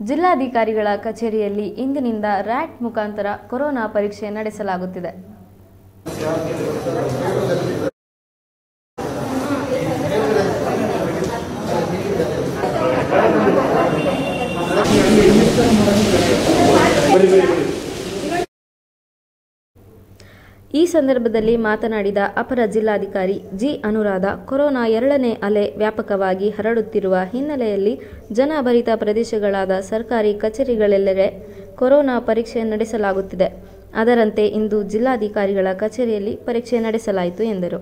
ಜಿಲ್ಲಾಧಿಕಾರಿಗಳ ಕಚೇರಿಯಲ್ಲಿ ಇಂದಿನಿಂದ ರ್ಯಾಟ್ ಮುಖಾಂತರ ಕೊರೋನಾ ಪರೀಕ್ಷೆ ನಡೆಸಲಾಗುತ್ತಿದೆ. ಈ ಸಂದರ್ಭದಲ್ಲಿ ಮಾತನಾಡಿದ ಅಪರ ಜಿಲ್ಲಾಧಿಕಾರಿ ಜಿ ಅನುರಾಧ, ಕೊರೋನಾ ಎರಡನೇ ಅಲೆ ವ್ಯಾಪಕವಾಗಿ ಹರಡುತ್ತಿರುವ ಹಿನ್ನೆಲೆಯಲ್ಲಿ ಜನಭರಿತ ಪ್ರದೇಶಗಳಾದ ಸರ್ಕಾರಿ ಕಚೇರಿಗಳೆಲ್ಲೆಡೆ ಕೊರೋನಾ ಪರೀಕ್ಷೆ ನಡೆಸಲಾಗುತ್ತಿದೆ. ಅದರಂತೆ ಇಂದು ಜಿಲ್ಲಾಧಿಕಾರಿಗಳ ಕಚೇರಿಯಲ್ಲಿ ಪರೀಕ್ಷೆ ನಡೆಸಲಾಯಿತು ಎಂದರು.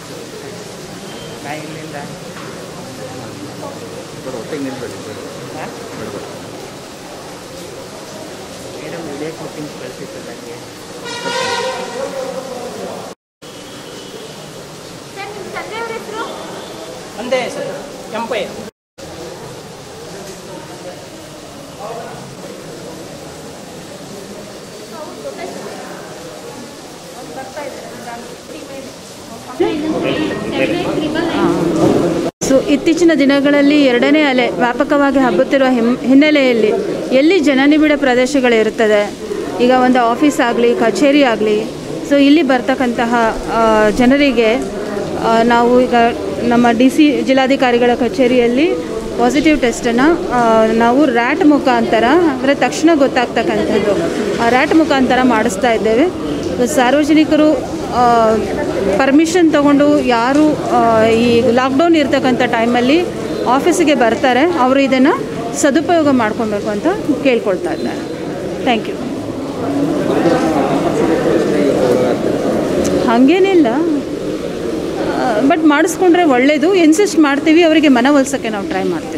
ಇವರು ಮಾಡ್ತಾರೆ ನಾ ಇಲ್ಲಿಂದ ಹಾಂ? ಮೇಡಮ್ ವಿಡಿಯೋ ಕ್ಲಿಪ್ಪಿಂಗ್ಸ್ ಕಳಿಸಿತ್ತು ನನಗೆ. ಒಂದೇ ಸರ್ ಕೆಂಪಯ್ಯ. ಸೊ ಇತ್ತೀಚಿನ ದಿನಗಳಲ್ಲಿ ಎರಡನೇ ಅಲೆ ವ್ಯಾಪಕವಾಗಿ ಹಬ್ಬುತ್ತಿರುವ ಹಿನ್ನೆಲೆಯಲ್ಲಿ ಎಲ್ಲಿ ಜನನಿಬಿಡ ಪ್ರದೇಶಗಳಿರುತ್ತದೆ? ಈಗ ಒಂದು ಆಫೀಸ್ ಆಗಲಿ, ಕಚೇರಿ ಆಗಲಿ ಸೊ ಇಲ್ಲಿ ಬರ್ತಕ್ಕಂತಹ ಜನರಿಗೆ ನಾವು ಈಗ ನಮ್ಮ ಡಿ ಸಿ ಜಿಲ್ಲಾಧಿಕಾರಿಗಳ ಕಚೇರಿಯಲ್ಲಿ ಪಾಸಿಟಿವ್ ಟೆಸ್ಟನ್ನು ನಾವು ರ್ಯಾಟ್ ಮುಖಾಂತರ, ಅಂದರೆ ತಕ್ಷಣ ಗೊತ್ತಾಗ್ತಕ್ಕಂಥದ್ದು. ಆ ರ್ಯಾಟ್ ಮುಖಾಂತರ ಮಾಡಿಸ್ತಾ ಇದ್ದೇವೆ. ಸಾರ್ವಜನಿಕರು ಪರ್ಮಿಷನ್ ತಗೊಂಡು ಯಾರು ಈ ಲಾಕ್ಡೌನ್ ಇರ್ತಕ್ಕಂಥ ಟೈಮಲ್ಲಿ ಆಫೀಸಿಗೆ ಬರ್ತಾರೆ, ಅವರು ಇದನ್ನು ಸದುಪಯೋಗ ಮಾಡ್ಕೊಬೇಕು ಅಂತ ಕೇಳ್ಕೊಳ್ತಾ ಇದ್ದಾರೆ. ಥ್ಯಾಂಕ್ ಯು ಹಾಗೇನಿಲ್ಲ. ಬಟ್ ಮಾಡಿಸ್ಕೊಂಡ್ರೆ ಒಳ್ಳೆಯದು ಇನ್ಸಿಸ್ಟ್ ಮಾಡ್ತೀವಿ, ಅವರಿಗೆ ಮನವೊಲಿಸೋಕ್ಕೆ ನಾವು ಟ್ರೈ ಮಾಡ್ತೀವಿ.